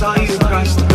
saw, I saw you across.